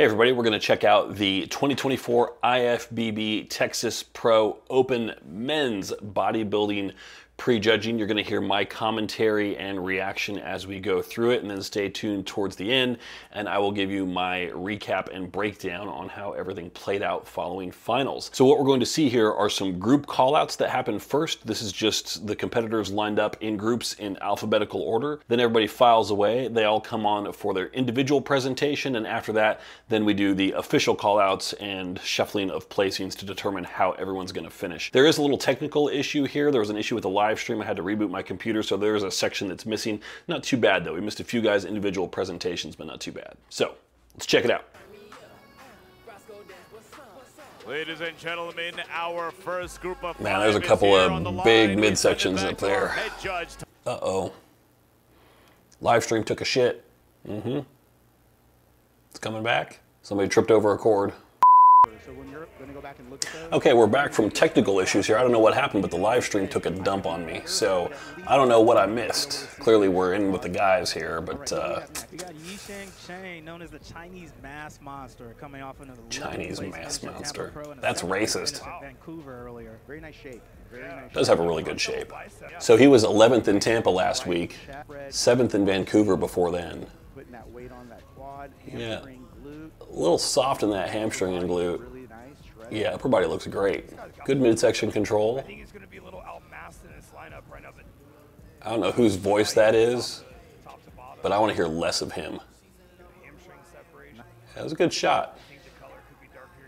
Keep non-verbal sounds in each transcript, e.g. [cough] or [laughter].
Hey everybody, we're going to check out the 2024 IFBB Texas Pro Open Men's Bodybuilding prejudging. You're going to hear my commentary and reaction as we go through it, and then stay tuned towards the end, and I will give you my recap and breakdown on how everything played out following finals. So what we're going to see here are some group callouts that happened first. This is just the competitors lined up in groups in alphabetical order. Then everybody files away. They all come on for their individual presentation, and after that, then we do the official callouts and shuffling of placings to determine how everyone's going to finish. There is a little technical issue here. There was an issue with the live live stream. I had to reboot my computer, so there's a section that's missing. Not too bad though. We missed a few guys' individual presentations, but not too bad. So let's check it out. Ladies and gentlemen, our first group of Man, there's a couple of big midsections up there. Uh-oh. Live stream took a shit. Mm-hmm. It's coming back. Somebody tripped over a cord. So when you're going to go back and look at those. Okay, we're back from technical issues here. I don't know what happened, but the live stream took a dump on me. So I don't know what I missed. Clearly, we're in with the guys here, but. Uh, we got Yisheng Chang, known as the Chinese mass monster, coming off another Chinese mass monster. That's racist. Vancouver earlier. Very nice shape. Does have a really good shape. So he was 11th in Tampa last week, 7th in Vancouver before then. Yeah a little soft in that hamstring and glute. Yeah, upper body looks great. Good midsection control. I don't know whose voice that is, but I want to hear less of him. That was a good shot.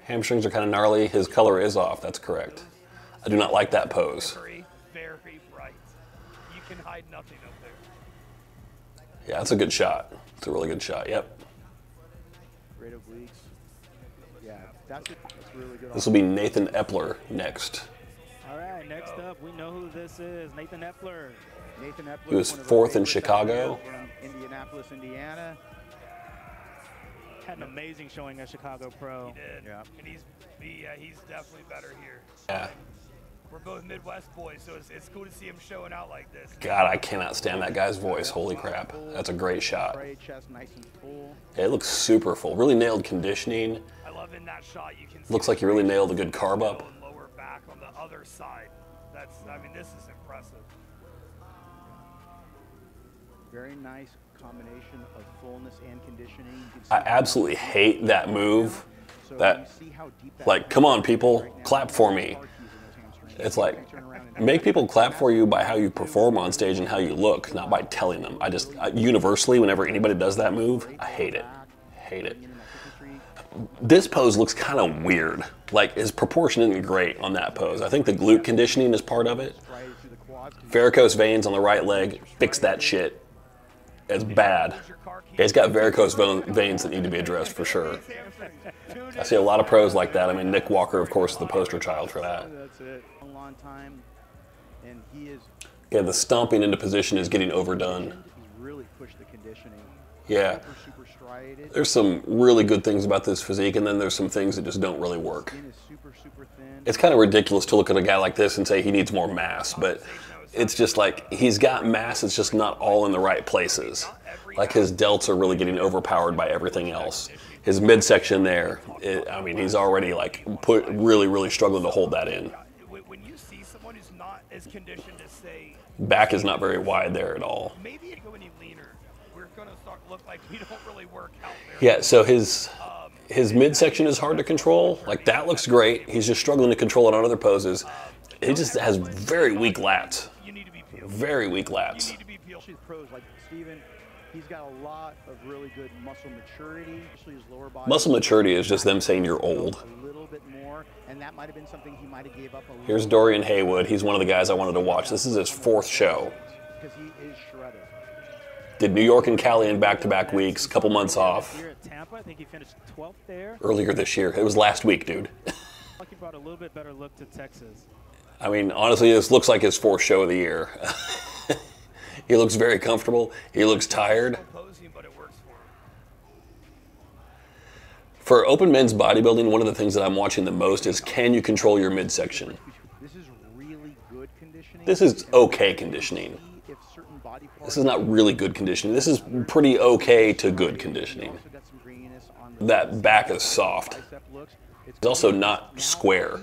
Hamstrings are kind of gnarly. His color is off. That's correct. I do not like that pose. Yeah, that's a good shot. It's a really good shot. Yep. This will be Nathan Epler next. All right, next up, we know who this is. Nathan Epler. Nathan Epler. He was fourth in Chicago. Indianapolis, Indiana. Had an amazing showing at Chicago Pro. He did. Yeah. And he's, he, uh, he's definitely better here. Yeah. We're both Midwest boys, so it's, it's cool to see him showing out like this. God, I cannot stand that guy's voice. Holy crap. That's a great shot. Yeah, it looks super full. Really nailed conditioning love in that shot. You can looks like you really nailed a good carb up. Lower back on the other side. That's I mean this is impressive. Very nice combination of fullness and conditioning. I absolutely hate that move. That like come on people, clap for me. It's like make people clap for you by how you perform on stage and how you look, not by telling them. I just universally, whenever anybody does that move, I hate it. Hate it this pose looks kind of weird. Like his proportion isn't great on that pose. I think the glute conditioning is part of it. Varicose veins on the right leg, fix that shit. It's bad. he's got varicose veins that need to be addressed for sure. I see a lot of pros like that. I mean, Nick Walker, of course, is the poster child for that. Yeah, the stomping into position is getting overdone. Yeah. There's some really good things about this physique, and then there's some things that just don't really work. It's kind of ridiculous to look at a guy like this and say he needs more mass, but it's just like he's got mass, it's just not all in the right places. Like his delts are really getting overpowered by everything else. His midsection there, it, I mean, he's already like put really, really struggling to hold that in. Back is not very wide there at all look like we [laughs] don't really work out there. Yeah, so his his midsection is hard to control. Like that looks great. He's just struggling to control it on other poses. He just has very weak lats. Very weak lats. He's got a lot of really good muscle maturity. Muscle maturity is just them saying you're old. Here's Dorian Haywood. He's one of the guys I wanted to watch. This is his fourth show. Did New York and Cali in back-to-back weeks, couple months off. Tampa, I think he finished 12th there. Earlier this year. It was last week, dude. [laughs] Lucky brought a little bit better look to Texas. I mean, honestly, this looks like his fourth show of the year. [laughs] he looks very comfortable. He looks tired. For open men's bodybuilding, one of the things that I'm watching the most is can you control your midsection? This is really good conditioning. This is okay conditioning. This is not really good conditioning. This is pretty okay to good conditioning. that back is soft. It's He's also not square.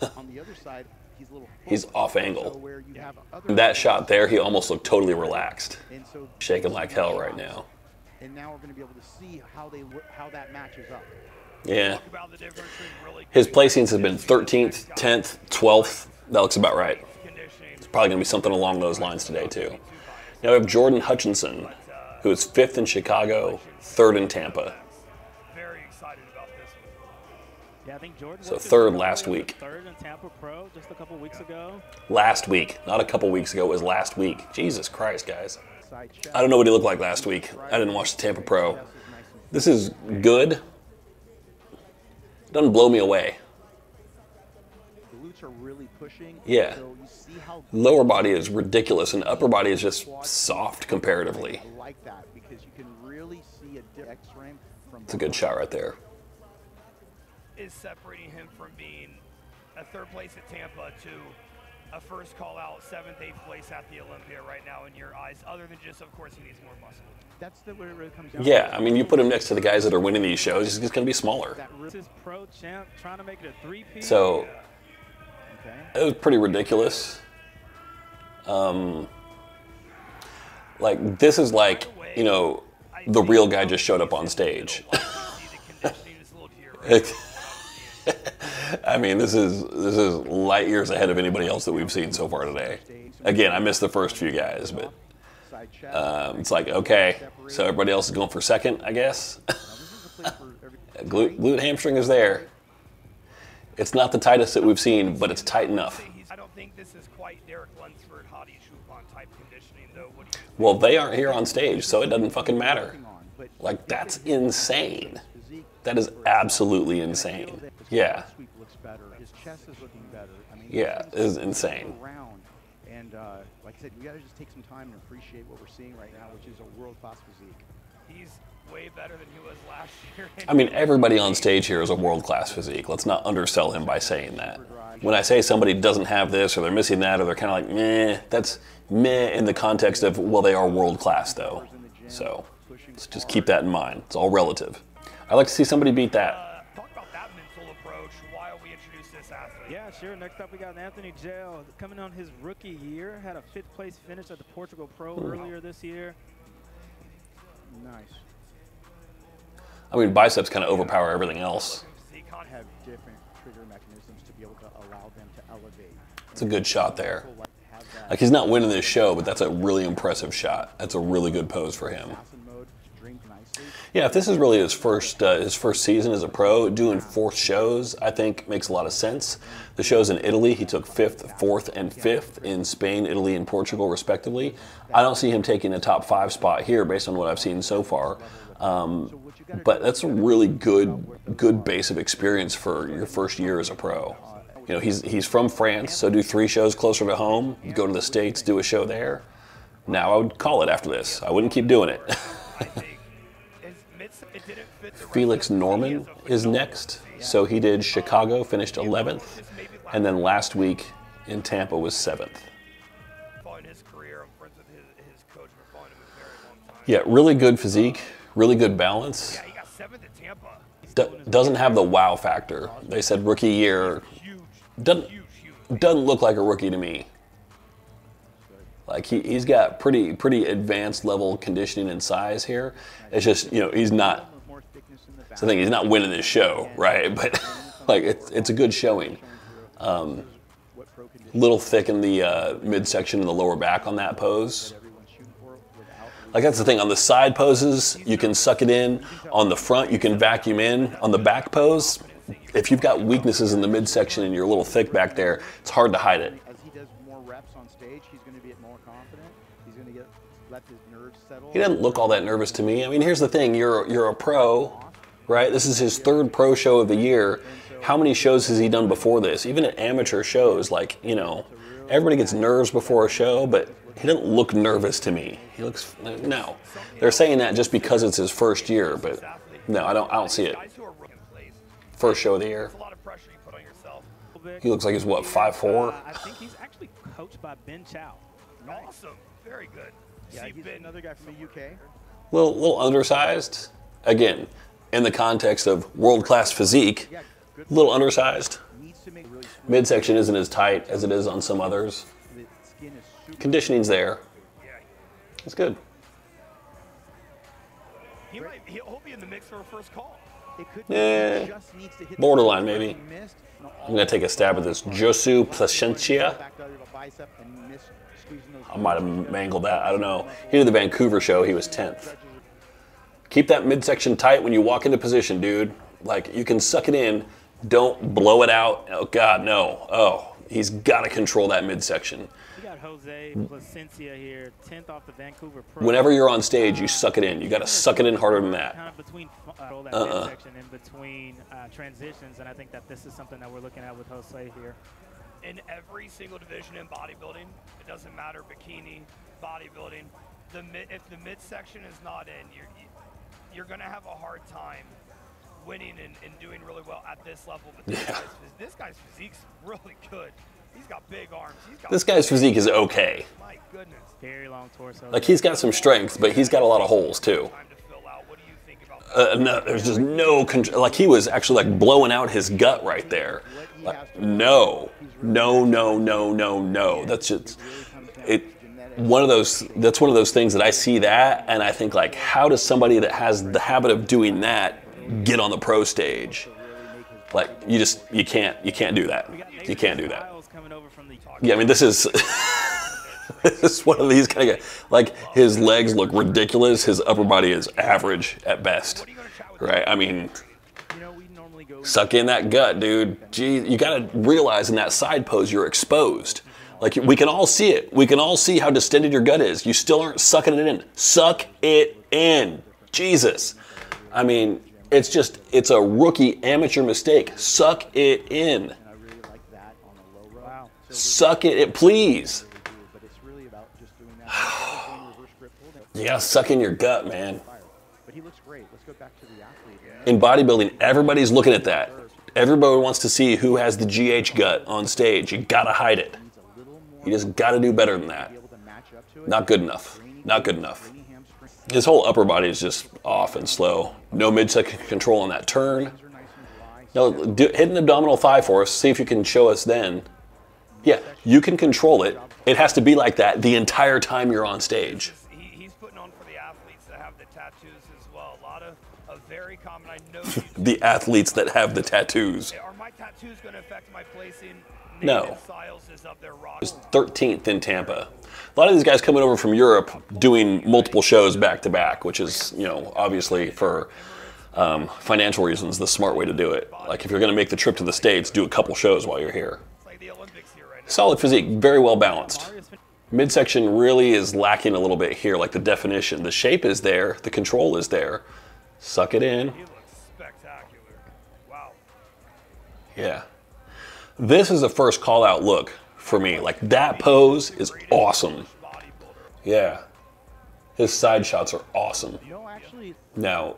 [laughs] he's off angle. That shot there, he almost looked totally relaxed, shaking like hell right now. And now we're going to be able to see how they how that matches up. Yeah. His placings have been 13th, 10th, 12th. That looks about right. It's Probably going to be something along those lines today, too. Now we have Jordan Hutchinson, who is fifth in Chicago, third in Tampa. Very excited about this. Yeah, I think Jordan. So third last week. Third in Tampa Pro just a couple weeks ago. Last week, not a couple weeks ago, it was last week. Jesus Christ, guys. I don't know what he looked like last week. I didn't watch the Tampa Pro. Chest is nice and This is good. Doesn't blow me away. The glutes are really pushing. Yeah. So you see how Lower body is ridiculous, and upper body is just soft comparatively. I like that because you can really see a di- from. It's a good shot right there. Is separating him from being a third place at Tampa to a first call out, seventh, eighth place at the Olympia right now in your eyes, other than just, of course, he needs more muscle. That's the what it really comes down. Yeah, to. I mean, you put him next to the guys that are winning these shows, he's just going to be smaller. That This really, is pro champ trying to make it a three. So okay. It was pretty ridiculous. Um, like this is like you know the real guy just showed up on stage. See the conditioning is a little to your right. [laughs] I mean, this is this is light years ahead of anybody else that we've seen so far today. Again, I missed the first few guys, but um, it's like okay, so everybody else is going for second, I guess. Now, this is a place for every- [laughs] glute, glute hamstring is there. It's not the tightest that we've seen, but it's tight enough. I don't think this is quite Derek Lunsford, Hadi Choopan type conditioning, though. What do you Well, they aren't here on stage, so it doesn't fucking matter. working on, but Like that's insane. That is absolutely insane. Yeah. butt sweep looks better. His chest is looking better. I mean, Yeah, it is insane. And uh, like I said, we got to just take some time and appreciate what we're seeing right now, which is a world-class physique. He's way better than he was last [laughs] year. I mean, everybody on stage here is a world class physique. Let's not undersell him by saying that. When I say somebody doesn't have this or they're missing that or they're kind of like meh, that's meh in the context of, well, they are world class though. So let's just keep that in mind. It's all relative. I'd like to see somebody beat that. Uh, talk about that mental approach while we introduce this athlete. Yeah, sure. Next up, we got Anthony Jail coming on his rookie year. Had a fifth place finish at the Portugal Pro earlier this year. Nice. I mean, biceps kind of overpower everything else. Have different trigger mechanisms to be able to allow them to elevate. It's a good shot there. Like to have that Like he's not winning this show, but that's a really impressive shot. That's a really good pose for him. assassin mode drink nicely. Yeah, if this is really his first uh, his first season as a pro, doing fourth shows, I think makes a lot of sense. The shows in Italy, he took fifth, fourth, and fifth in Spain, Italy, and Portugal, respectively. I don't see him taking a top five spot here based on what I've seen so far. Um, but that's a really good good base of experience for your first year as a pro. You know, he's he's from France, so do three shows closer to home. Go to the states, do a show there. Now I would call it after this. I wouldn't keep doing it. [laughs] I think his mid- it didn't fit the rest Felix Norman physique as a is next. So he did Chicago, finished 11th, and then last week in Tampa was 7th. Following his career, I'm friends with his, his coach, been following him a very long time. Yeah, really good physique, really good balance. Yeah, he got seventh at Tampa. Do- doesn't have the wow factor. They said rookie year doesn't doesn't look like a rookie to me. Like he, he's got pretty pretty advanced level conditioning and size here. It's just you know he's not. More thickness the back. So I think he's not winning this show, right? [laughs] But like it's it's a good showing. Um, What pro condition little thick in the uh, midsection and the lower back on that pose. everyone's shooting for without Like that's the thing on the side poses, you can suck it in. On the front, you can vacuum in. On the back pose, if you've got weaknesses in the midsection and you're a little thick back there, it's hard to hide it. as he does more reps on stage, he's going to get more confident. He's going to get let his nerves settle. He doesn't look all that nervous to me. I mean, here's the thing: you're you're a pro, right? This is his third pro show of the year. How many shows has he done before this? Even at amateur shows, like you know, everybody gets nerves before a show, but he didn't look nervous to me. He looks no. They're saying that just because it's his first year, but no, I don't. I don't see it. Guys who are rookie plays, First show of the year. it's a lot of pressure you put on yourself. He looks like he's what five four. Uh, I think he's actually coached by Ben Chow. Awesome, very good. Yeah, See, he's Ben, another guy from the UK. Little little undersized. Again, in the context of world class physique, a little undersized. Needs to make really smooth. Midsection isn't as tight as it is on some others. Conditioning's there. Yeah. It's good. He might, he'll be in the mix for a first call. It could he just needs to hit the borderline, maybe. he missed. You know, I'm gonna take a stab at this Josu Placencia. Back to the bicep and miss squeezing those I might have mangled that. I don't know. He did the Vancouver show. He was 10th. Keep that midsection tight when you walk into position, dude. Like you can suck it in. Don't blow it out. Oh God, no. Oh, he's got to control that midsection. We got Jose Placencia here, 10th off the Vancouver Pro. Whenever you're on stage, you suck it in. You got to suck it in harder than that. Kind of between uh, that Uh-uh. midsection in between uh, transitions, and I think that this is something that we're looking at with Jose here. in every single division in bodybuilding. It doesn't matter bikini, bodybuilding. The mid, if the midsection is not in, you're you- you're gonna have a hard time winning and, and doing really well at this level. But this, Yeah. guy's, this guy's physique's [laughs] really good. He's got big arms. He's got This guy's physique is okay. my goodness. Very long torso. Like he's got some strength, but he's got a lot of holes too. Time to fill out. What do you think about that? Uh, no, there's just no control. Like he was actually like blowing out his gut right there. Like, no, no, no, no, no, no. That's just it. One of those. That's one of those things that I see that, and I think like, how does somebody that has the habit of doing that get on the pro stage? Like you just you can't you can't do that. You can't do that. Styles coming over from the Yeah, I mean this is [laughs] this is one of these kind of. Like his legs look ridiculous. His upper body is average at best. Right? I mean, You know, we normally go. suck in that gut, dude. Gee, you got to realize in that side pose you're exposed. Like we can all see it. We can all see how distended your gut is. You still aren't sucking it in. Suck it in. Jesus. I mean, it's just it's a rookie amateur mistake. Suck it in. Grip hold it [sighs] You gotta suck in your gut, man. In bodybuilding, everybody's looking at that. Everybody wants to see who has the GH gut on stage. You gotta hide it. You just gotta do better than that. it. Not good enough. Not good enough. His whole upper body is just off and slow. No midsection control on that turn. Things are nice and dry. No, do, hit an abdominal thigh for us. See if you can show us then. Yeah, you can control it. It has to be like that the entire time you're on stage. He's putting on for the athletes that have the tattoos as well. A lot of, very common. I know. [laughs] The athletes that have the tattoos. are my tattoos going to affect my placing? No. Nathan is up there rocking. 13th in Tampa. A lot of these guys coming over from Europe doing multiple shows back to back, which is, you know, obviously for um, financial reasons, the smart way to do it. Like if you're going to make the trip to the States, do a couple shows while you're here. Solid physique, very well balanced. Midsection really is lacking a little bit here, like the definition. The shape is there, the control is there. Suck it in. He looks spectacular. Wow. Yeah. This is the first call out look for me. Like that pose is awesome. Yeah. His side shots are awesome. You know, actually, Now,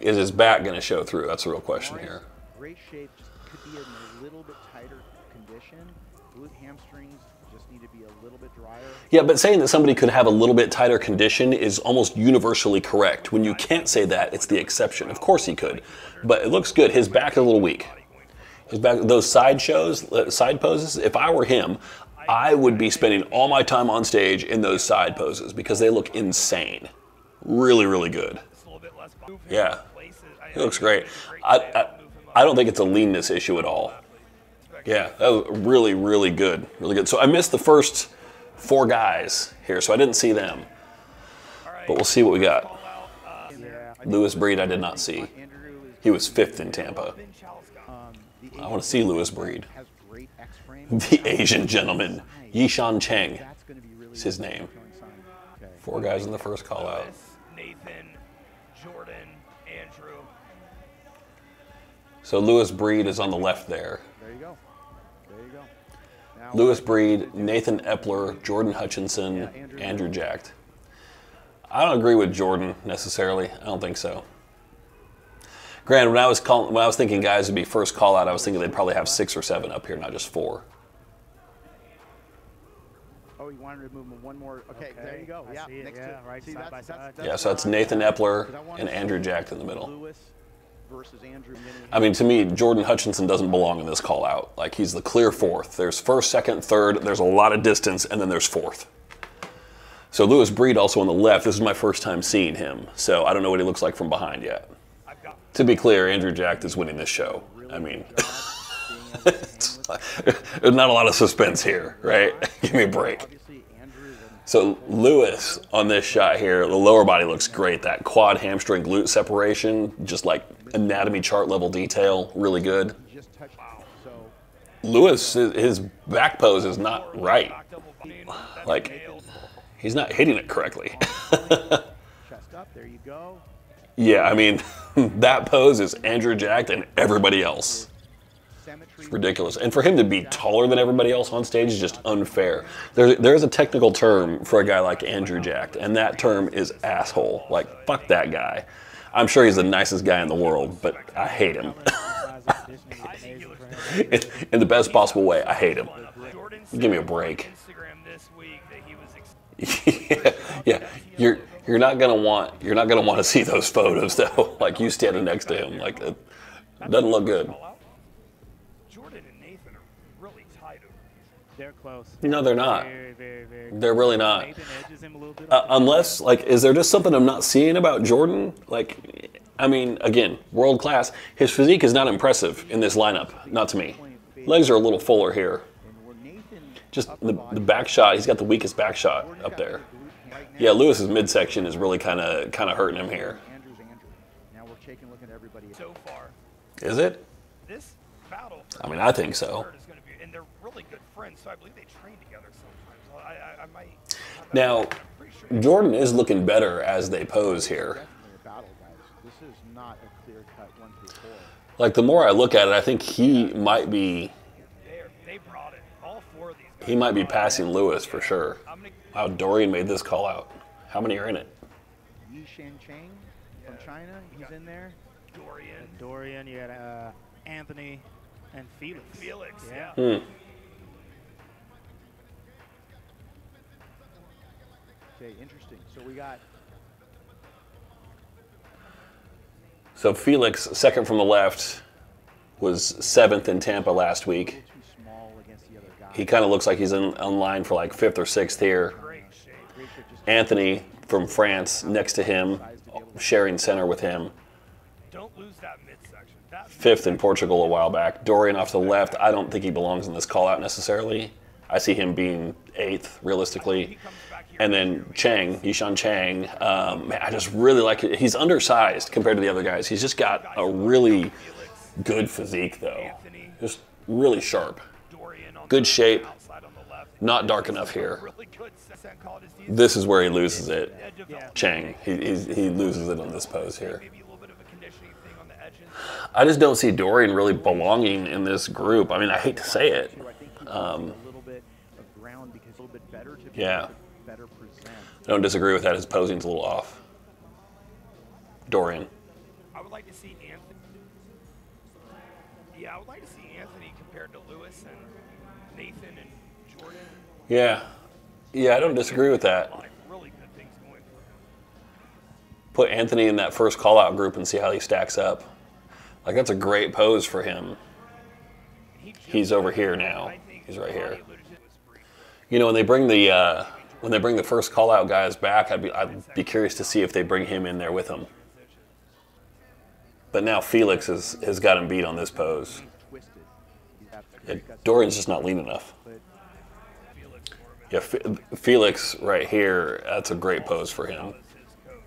is his back going to show through? That's the real question here. Glute hamstrings just need to be a little bit drier. Yeah, but saying that somebody could have a little bit tighter condition is almost universally correct. When you can't say that, it's the exception. Of course he could, but it looks good. His back is a little weak. His back, those side shows, uh, side poses. If I were him, I would be spending all my time on stage in those side poses because they look insane. Really, really good. Yeah. He looks great. I. I. I don't think it's a leanness issue at all. Yeah, that was really, really good. Really good. So I missed the first four guys here, so I didn't see them. But we'll see what we got. Uh, Lewis Breed, I did not see. He was fifth in Tampa. Ben Chalska. The I want to see Lewis Breed. Has great X-frame. The Asian gentleman, Yishan Cheng. That's going to be really. Is his name. showing sign. Okay. Four guys in the first call out. Nathan, Jordan, Andrew. So Lewis Breed is on the left there. There you go. There you go. Now, Lewis Breed, Nathan Epler, Jordan Hutchinson, Andrew Jacked. I don't agree with Jordan necessarily. I don't think so. Granted, when I was calling, when I was thinking guys would be first call out, I was thinking they'd probably have six or seven up here, not just four. Oh, you wanted to move him one more. Okay, there you go. I yeah, see it, next yeah, to right See, side that's, by that's, side. that's Yeah, so that's Nathan Epler and Andrew see Jacked in the middle. Lewis versus Andrew. I mean, to me, Jordan Hutchinson doesn't belong in this call out. Like, he's the clear fourth. There's first, second, third, there's a lot of distance, and then there's fourth. So, Lewis Breed also on the left. This is my first time seeing him, so I don't know what he looks like from behind yet. To be clear, Andrew Jack is winning this show. I mean, there's [laughs] not a lot of suspense here, right? [laughs] Give me a break. Obviously, Andrew is an So Lewis on this shot here, the lower body looks great. That quad hamstring glute separation, just like anatomy chart level detail, really good. Lewis, his back pose is not right. Like- He's not hitting it correctly. [laughs] yeah, I mean, [laughs] that pose is Andrew Jack and everybody else. Symmetry. ridiculous. And for him to be taller than everybody else on stage is just unfair. There, there's a technical term for a guy like Andrew Jack, and that term is asshole. Like, fuck that guy. I'm sure he's the nicest guy in the world, but I hate him. I think he looks great. in, in the best possible way, I hate him. Give me a break. Instagram this week that he was ex- yeah, yeah. You're you're not gonna want you're not gonna want to see those photos though. [laughs] Like you standing next to him, like it doesn't look good. Close. No, they're not. Very, very, very. They're really not. Edges him a little bit. Uh, unless, like, is there just something I'm not seeing about Jordan? Like, I mean, again, world class. His physique is not impressive in this lineup. Not to me. Legs are a little fuller here. And where Nathan Just the, the back shot. He's got the weakest back shot up there. the glute right now. Yeah, Lewis's midsection is really kind of kind of hurting him here. Andrew's Andrew. Now we're taking a at everybody. So far, Is it? I mean, I think so. Really good friends, so I believe they train together sometimes. I, I, I might. Now, wrong, but I'm pretty sure- Jordan is looking better as they pose here. Definitely a battle, guys. This is not a clear cut one. Like the more I look at it, I think he might be They're, brought it. All four of these guys. he might be brought it. passing Lewis for sure. Wow, Dorian made this call out. How many are in it? Yi Shan Cheng from China, he's in there. Dorian, Dorian, you got uh, Anthony, and Felix. Felix. Yeah. Yeah. Hmm. Okay, interesting. So we got So Felix, second from the left, was seventh in Tampa last week. little too small against the other guy. He kind of looks like he's in, in line for like fifth or sixth here. Great shape. Great shape, just Anthony from France next to him, sharing center with him. Don't lose that midsection. That Fifth in Portugal a while back. Dorian off to the left. I don't think he belongs in this call out necessarily. I see him being eighth realistically. He comes back here. And then Chang, Yishan Chang, um, man, I just really like it. He's undersized compared to the other guys. He's just got a really good physique, though. Just really sharp. Good shape. outside on the left. Not dark enough here. Really good set call it his defense. This is where he loses it. Edge of the- Chang, he, he's, he loses it on this pose here. Maybe a little bit of a conditioning thing on the edges. I just don't see Dorian really belonging in this group. I mean, I hate to say it. I think he needs a little bit of ground because a little bit better to be Yeah. I don't disagree with that. His posing's a little off. Dorian. I would like to see Anthony. Yeah, I would like to see Anthony compared to Lewis and Nathan and Jordan. Yeah. Yeah, I don't disagree with that. Like really good things going for him. Put Anthony in that first call out group and see how he stacks up. Like, that's a great pose for him. He's over here now. He's right here. alluded to this briefly. You know, when they bring the uh, when they bring the first call out guys back, I'd be I'd be curious to see if they bring him in there with them. But now Felix has has got him beat on this pose. Yeah, Dorian's just not lean enough. Yeah, Fe- Felix right here. That's a great pose for him. was his coach.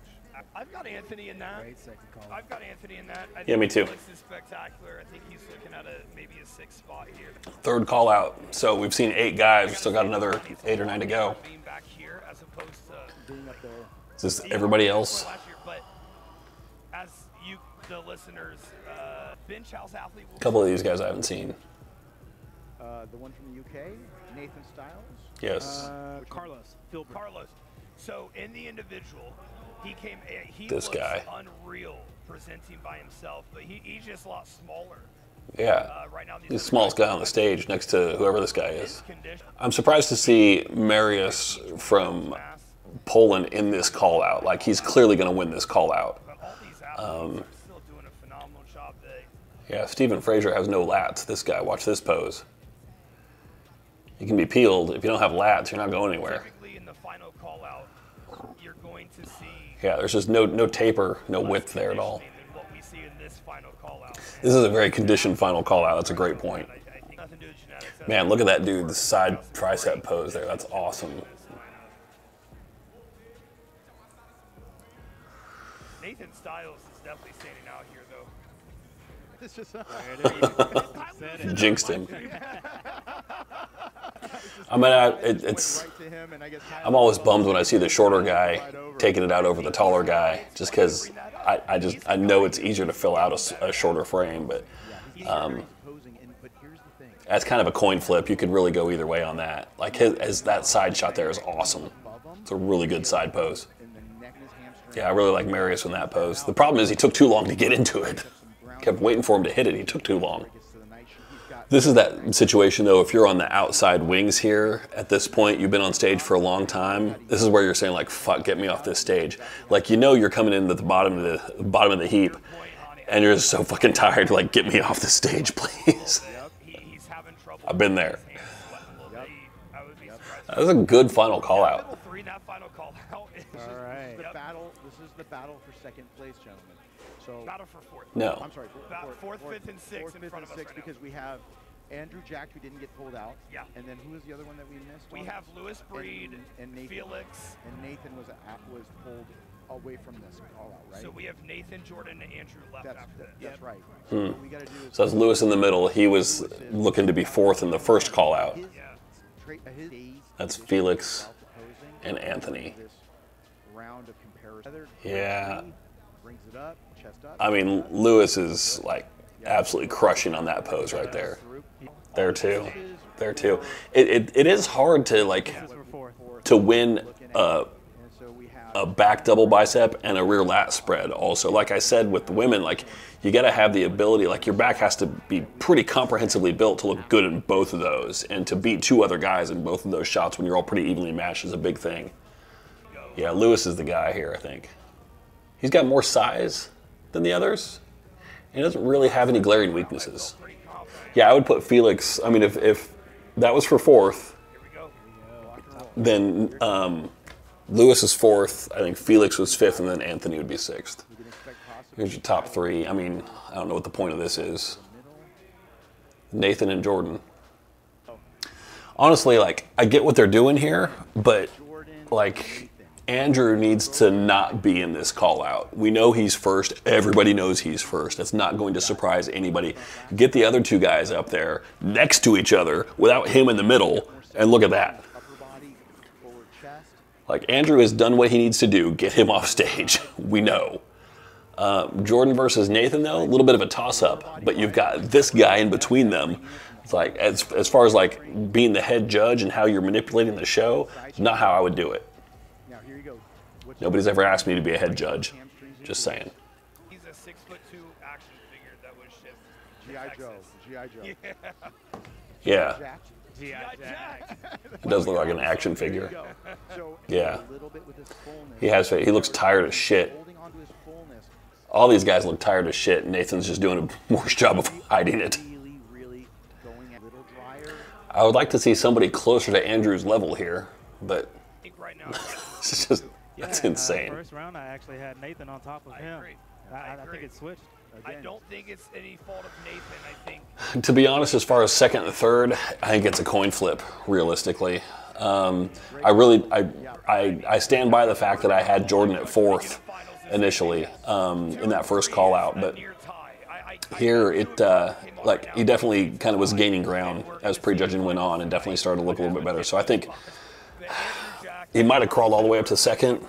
I- I've got Anthony in that. Great second call. I've got Anthony in that. I Yeah, me too. Felix is spectacular. I think he's looking at a maybe a sixth spot here. Third call out. So we've seen eight guys. We've still got another eight or nine to go. Being back here as opposed to being up there. Is this everybody else? Last year, but as you, the listeners, uh, bench house athlete A couple of these guys I haven't seen. Uh, the one from the UK, Nathan Styles. Yes. Uh, Carlos, Phil Carlos. So in the individual, he came. eh, He This guy. unreal presenting by himself, but he, he's just a lot smaller Yeah. uh, right now. He's the smallest guy on the stage next to whoever this guy is. I'm surprised to see Marius from Poland in this call out. Like he's clearly going to win this call out. but all these athletes Um, are still doing a phenomenal job. Yeah, Stephen Fraser has no lats. This guy, watch this pose. You can be peeled. If you don't have lats, you're not going anywhere. Typically, in the final call out, you're going to see Yeah, there's just no no taper, no width there at all. conditioning than what we see in this final call out. This is a very conditioned final call out. That's a great point. I, I think nothing to do with genetics. That's Man, look at that dude, the side tricep pose there. That's awesome. Nathan Styles is definitely standing out here, though. It's just [laughs] Said it. [laughs] Jinxed him. [laughs] I mean, I, it, it's. right to him, and I guess I'm always bummed when I see the shorter guy taking it out over the taller guy, just because I, I just I know it's easier to fill out a shorter frame, but um, posing. And but here's the thing: that's kind of a coin flip. You could really go either way on that. Like his, his that side shot there is awesome. It's a really good side pose. and the neck and his hamstring. Yeah, I really like Marius in that pose. The problem is he took too long to get into it. Kept waiting for him to hit it. He took too long. Gets to the night shoot. He's got This is that situation though. If you're on the outside wings here at this point, you've been on stage for a long time. This is where you're saying like, "Fuck, get me off this stage." Like you know you're coming into the bottom of the bottom of the heap, and you're just so fucking tired. Like, get me off the stage, [laughs] please. He, he's having trouble. I've been there. His hands sweating a little bit. I would be surprised. That was a good final call out. Level three, that final call out. is just- All right. battle. This is the battle for second place, gentlemen. So Battle for fourth. No. I'm sorry. Ba- fourth, fifth, and sixth fourth, in fifth, front and of us sixth right now. because we have Andrew Jack who didn't get pulled out. Yeah. And then who was the other one that we missed? We on? have Lewis Breed, and, and Nathan. Felix. And Nathan was at, was pulled away from this call out, right? So we have Nathan, Jordan, and Andrew left that's after that. that's Yep. right. So we got to do So that's Lewis in the middle. He was looking to be fourth in the first call out. Yeah. tra- uh, his days That's Felix without the posing and Anthony. Round of comparison. Yeah. I mean, Lewis is like absolutely crushing on that pose right there. There too. There too. It, it, it is hard to like to win a, a back double bicep and a rear lat spread also. Like I said with the women, like you got to have the ability, like your back has to be pretty comprehensively built to look good in both of those. And to beat two other guys in both of those shots when you're all pretty evenly matched is a big thing. Yeah, Lewis is the guy here, I think. He's got more size than the others. He doesn't really have any glaring weaknesses. Yeah, I would put Felix. I mean, if, if that was for fourth, then um, Lewis is fourth. I think Felix was fifth, and then Anthony would be sixth. Here's your top three. I mean, I don't know what the point of this is. Nathan and Jordan. Honestly, like I get what they're doing here, but like Andrew needs to not be in this call out. We know he's first. Everybody knows he's first. That's not going to surprise anybody. Get the other two guys up there next to each other without him in the middle, and look at that. Like Andrew has done what he needs to do. Get him [laughs] off stage. We know. Uh, Jordan versus Nathan, though, a little bit of a toss-up. But you've got this guy in between them. It's like as as far as like being the head judge and how you're manipulating the show, it's not how I would do it. Now here you go. What's Nobody's ever asked me to be a head judge. Just saying. He's a six foot two action figure that was shipped. GI Joe. GI Joe. [laughs] Yeah, Jack. G.I. G.I. Jack. Jack. [laughs] he does look like an action figure. Yeah. a little bit with his fullness. He has. He looks tired as shit. Holding on to his fullness. All these guys look tired as shit. Nathan's just doing a [laughs] worse job of hiding it. Really, really going a little drier. I would like to see somebody closer to Andrew's level here, but think right now. it's just that's Yeah, uh, insane. first round, I actually had Nathan on top of I him. agree. I, I I, I agree. think it switched. I don't think it's any fault of Nathan. I think [laughs] To be honest, as far as second and third, I think it's a coin flip. Realistically, um, I really, I, I, I stand by the fact that I had Jordan at fourth initially um, in that first call out, but here it uh, with him right like he definitely kind of was gaining ground as prejudging went on and definitely started to look a little bit better. So I think The Andrew Jack he might have crawled all the way up to second,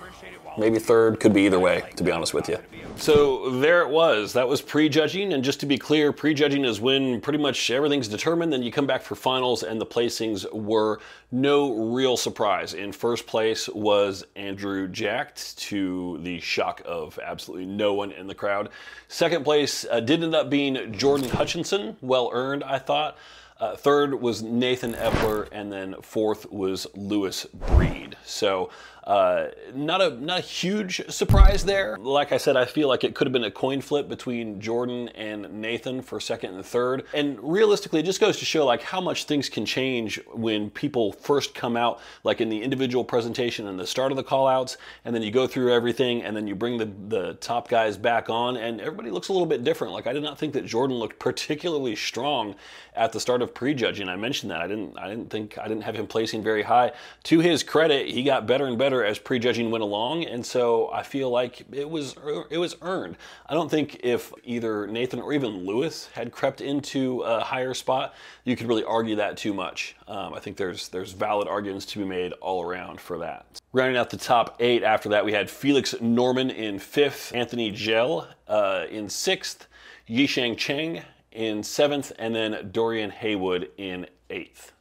maybe third, could be either way. To be honest with you. So there it was. That was prejudging, and just to be clear, prejudging is when pretty much everything's determined. Then you come back for finals, and the placings were no real surprise. In first place was Andrew Jacked, to the shock of absolutely no one in the crowd. Second place uh, did end up being Jordan Hutchinson, well earned, I thought. Uh, third was Nathan Epler, and then fourth was Lewis Breed. So Uh, not a not a huge surprise there. Like I said, I feel like it could have been a coin flip between Jordan and Nathan for second and third. And realistically, it just goes to show like how much things can change when people first come out, like in the individual presentation and the start of the callouts, and then you go through everything, and then you bring the the top guys back on, and everybody looks a little bit different. Like I did not think that Jordan looked particularly strong at the start of prejudging. I mentioned that I didn't I didn't think I didn't have him placing very high. To his credit, he got better and better as prejudging went along, and so I feel like it was it was earned. I don't think if either Nathan or even Lewis had crept into a higher spot, you could really argue that too much. Um, I think there's there's valid arguments to be made all around for that. Rounding out the top eight after that, we had Felix Norman in fifth, Anthony Gel uh, in sixth, Yisheng Cheng in seventh, and then Dorian Haywood in eighth.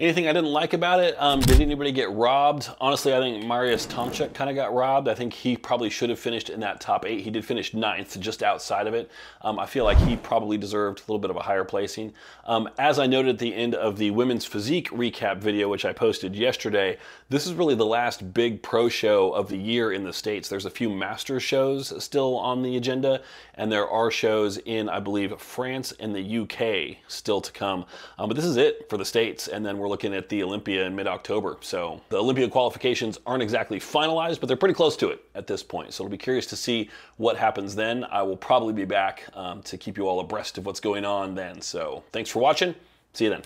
Anything I didn't like about it? Um, did anybody get robbed? Honestly, I think Marius Tomchuk kind of got robbed. I think he probably should have finished in that top eight. He did finish ninth, just outside of it. Um, I feel like he probably deserved a little bit of a higher placing. Um, as I noted at the end of the women's physique recap video, which I posted yesterday, this is really the last big pro show of the year in the States. There's a few master shows still on the agenda, and there are shows in, I believe, France and the UK still to come. Um, but this is it for the States, and then we're looking at the Olympia in mid-October. So the Olympia qualifications aren't exactly finalized, but they're pretty close to it at this point. So it'll be curious to see what happens then. I will probably be back um, to keep you all abreast of what's going on then. So thanks for watching. See you then.